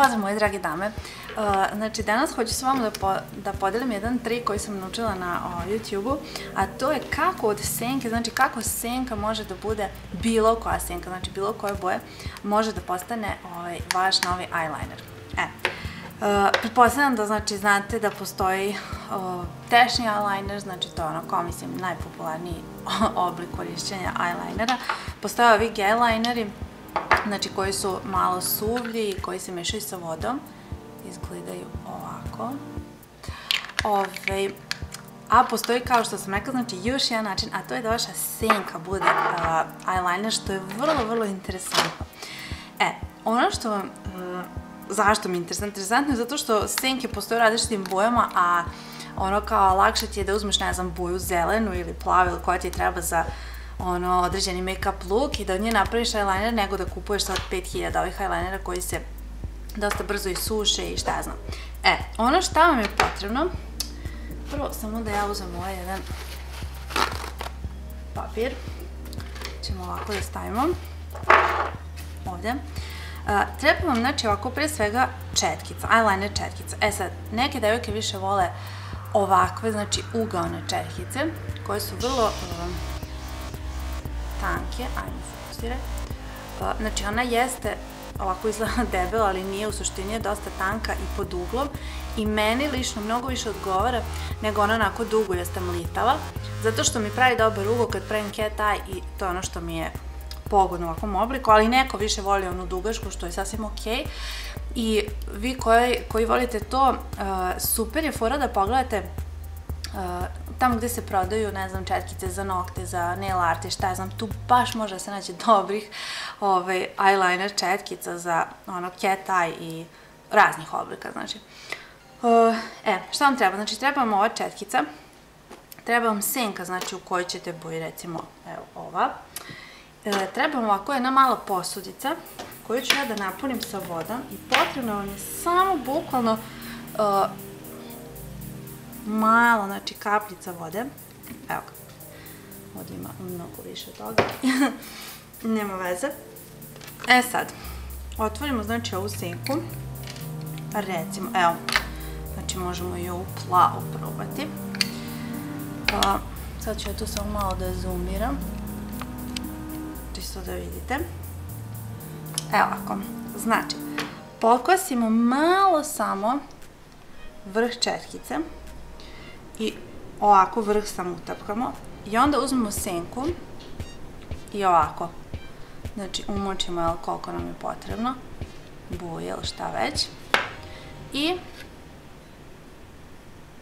Pozdrav moje drage dame. Uh, znači danas hoću s vama da, po, da podelim jedan trik koji sam naučila na YouTube-u, a to je kako od senke, znači kako senka može da bude bilo koja senka, znači bilo koje boje, može da postane ovaj, vaš novi eyeliner. E, Uh, pretpostavljam da znači znate da postoji uh, tešni eyeliner, znači to je ono kao mislim najpopularniji oblik korišćenja eyelinera. Postoje ovi gel lineri, znači koji su malo suvlji i koji se mešaju sa vodom. Izgledaju ovako. Ove, a postoji, kao što sam rekla, znači još jedan način, a to je da vaša senka bude uh, eyeliner, što je vrlo, vrlo interesantno. E, ono što vam, zašto mi je interesantno? Interesantno je zato što senke postoje u različitim bojama, a ono kao lakše ti je da uzmeš, ne znam, boju zelenu ili plavu ili koja ti treba za ono, određeni make-up look i da od nje napraviš eyeliner nego da kupuješ sad 5000 ovih eyelinera koji se dosta brzo isuše i šta znam. E, ono šta vam je potrebno, prvo samo da ja uzem ovaj jedan papir, ćemo ovako da stavimo ovde. Uh, treba vam, znači, ovako pre svega četkica, eyeliner četkica. E sad, neke devojke više vole ovakve, znači, ugaone četkice, koje su vrlo tanke, ajmo fokusiraj. Znači ona jeste ovako izgleda debela, ali nije u suštini dosta tanka i pod uglom i meni lično mnogo više odgovara nego ona onako dugo jeste mlitava, zato što mi pravi dobar ugol kad pravim cat eye i to je ono što mi je pogodno u ovakvom obliku, ali neko više voli onu dugašku, što je sasvim okej. I vi koji, koji volite to, uh, super je fora da pogledate uh, tamo gde se prodaju, ne znam, četkice za nokte, za nail art i šta ja znam, tu baš može da se naći dobrih ovaj, eyeliner četkica za ono cat eye i raznih oblika, znači. Uh, e, šta vam treba? Znači, treba vam ova četkica, treba vam senka, znači, u kojoj ćete boji, recimo, evo, ova. E, treba vam ovako jedna mala posudica, koju ću ja da napunim sa vodom i potrebno vam je samo bukvalno uh, malo, znači kapljica vode. Evo ga. Ovdje ima mnogo više toga. Nema veze. E sad, otvorimo znači ovu senku. Recimo, evo, znači možemo i ovu plavu probati. Pa, sad ću ja tu samo malo da zoomiram. Čisto da vidite. Evo ovako. Znači, pokosimo malo samo vrh četkice i ovako vrh samo utapkamo i onda uzmemo senku i ovako. Znači umočimo jel, koliko nam je potrebno. Boje ili šta već. I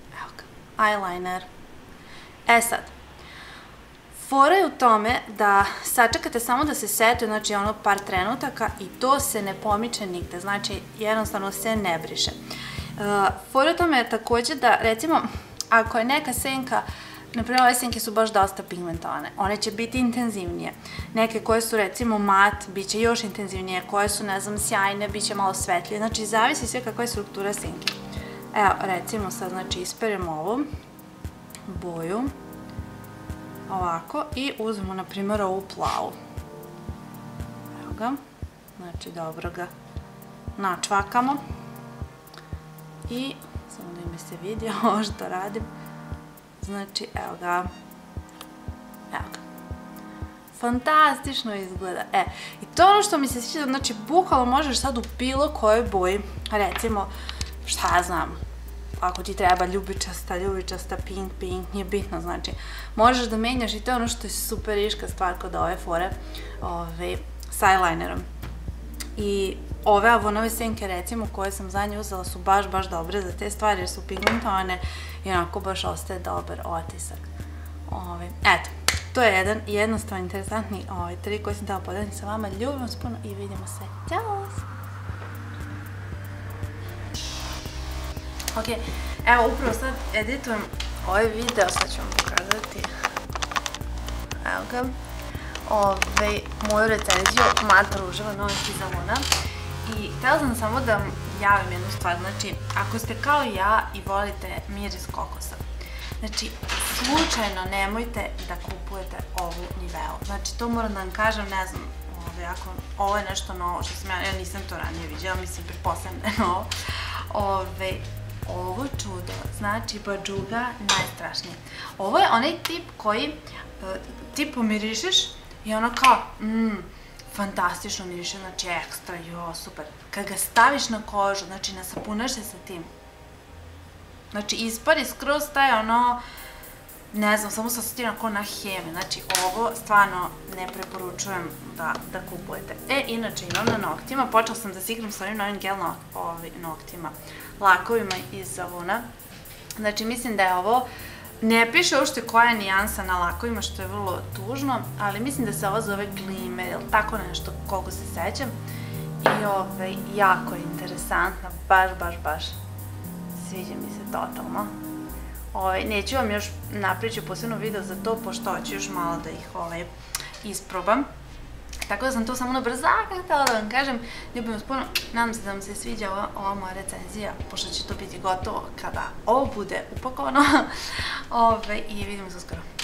evo ga, eyeliner. E sad Fora je u tome da sačekate samo da se setuje, znači ono par trenutaka i to se ne pomiče nigde, znači jednostavno se ne briše. Uh, fora u tome je takođe da, recimo, ako je neka senka, na primjer ove senke su baš dosta pigmentovane, one će biti intenzivnije. Neke koje su recimo mat, bit će još intenzivnije, koje su, ne znam, sjajne, bit će malo svetlije, znači zavisi sve kakva je struktura senke. Evo, recimo sad, znači, isperemo ovu boju, ovako, i uzmemo, na primjer, ovu plavu. Evo ga, znači, dobro ga načvakamo i samo da mi se vidi ovo što radim. Znači, evo ga. Evo ga. Fantastično izgleda. E, i to ono što mi se sviđa, znači, bukvalno možeš sad u bilo kojoj boji, recimo, šta ja znam, ako ti treba ljubičasta, ljubičasta, pink, pink, nije bitno, znači, možeš da menjaš i to je ono što je super iška stvar kod ove fore ove, s eyelinerom. I ove avonove senke recimo koje sam za nje uzela su baš, baš dobre za te stvari jer su pigmentovane i onako baš ostaje dobar otisak. Ove, eto, to je jedan jednostavan, interesantni ovaj, trik koji sam tela podeliti sa vama. Ljubim vas puno i vidimo se. Ćao! Ok, evo upravo sad editujem ovaj video, sad ću vam pokazati. Evo ga. Ove, moju recenziju Mata Ruževa novih iz Avona. I htela sam samo da javim jednu stvar, znači, ako ste kao ja i volite miris kokosa, znači, slučajno nemojte da kupujete ovu nivelu. Znači, to moram da vam kažem, ne znam, Ove, ako, ovo je nešto novo što sam ja, ja nisam to ranije vidjela, mislim, pretpostavljam da je novo. Ove, ovo čudo, znači bađuga najstrašnije. Ovo je onaj tip koji uh, ti pomirišeš i ono kao, mmm, fantastično miriše, znači ekstra, jo, super. Kad ga staviš na kožu, znači nasapunaš se sa tim, znači ispari skroz taj ono, ne znam, samo sa stirom ko na heme, znači ovo stvarno ne preporučujem da, da kupujete. E, inače imam na noktima, počela sam da se igram sa ovim novim gel noktima, lakovima iz Zavuna. Znači mislim da je ovo, ne piše uopšte koja je nijansa na lakovima, što je vrlo tužno, ali mislim da se ovo zove Glimmer ili tako nešto, koliko se sećam. I ove, jako je interesantna, baš, baš, baš sviđa mi se totalno. Ovaj, neću vam još napričati posebno video za to, pošto hoću još malo da ih ovaj, isprobam. Tako da sam to samo na brzaka htela da vam kažem. Ljubim puno, nadam se da vam se sviđa ova, ova moja recenzija, pošto će to biti gotovo kada ovo bude upakovano. Ove, I vidimo se uskoro.